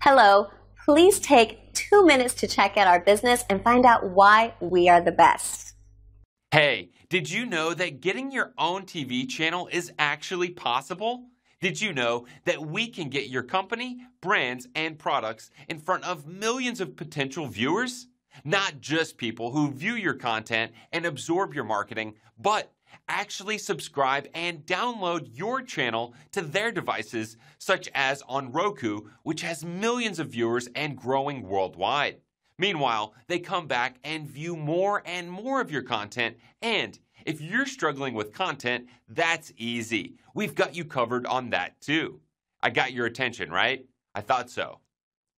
Hello, please take two minutes to check out our business and find out why we are the best. Hey, did you know that getting your own TV channel is actually possible? Did you know that we can get your company, brands, and products in front of millions of potential viewers? Not just people who view your content and absorb your marketing, but actually subscribe and download your channel to their devices, such as on Roku, which has millions of viewers and growing worldwide. Meanwhile, they come back and view more and more of your content and if you're struggling with content, that's easy. We've got you covered on that too. I got your attention, right? I thought so.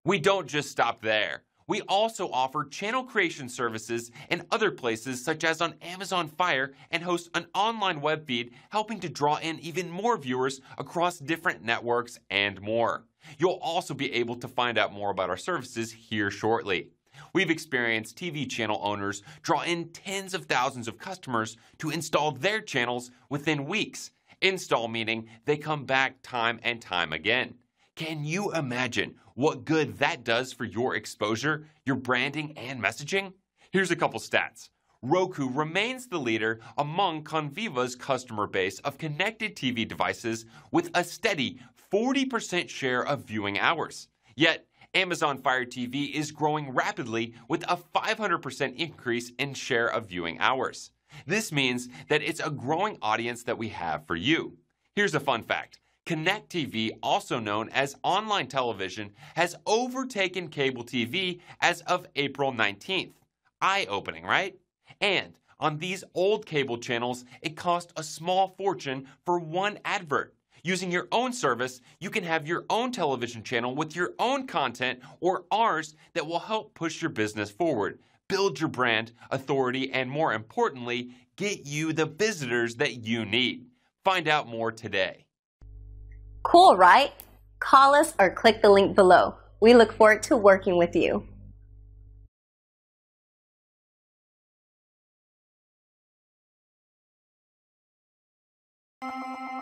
We don't just stop there. We also offer channel creation services in other places such as on Amazon Fire and host an online web feed helping to draw in even more viewers across different networks and more. You'll also be able to find out more about our services here shortly. We've experienced TV channel owners draw in tens of thousands of customers to install their channels within weeks. Install meaning they come back time and time again. Can you imagine what good that does for your exposure, your branding, and messaging? Here's a couple stats. Roku remains the leader among Conviva's customer base of connected TV devices with a steady 40% share of viewing hours. Yet, Amazon Fire TV is growing rapidly with a 500% increase in share of viewing hours. This means that it's a growing audience that we have for you. Here's a fun fact. Connect TV, also known as online television, has overtaken cable TV as of April 19th. Eye opening, right? And on these old cable channels, it cost a small fortune for one advert. Using your own service, you can have your own television channel with your own content or ours that will help push your business forward, build your brand, authority, and more importantly, get you the visitors that you need. Find out more today. Cool, right? Call us or click the link below. We look forward to working with you. You.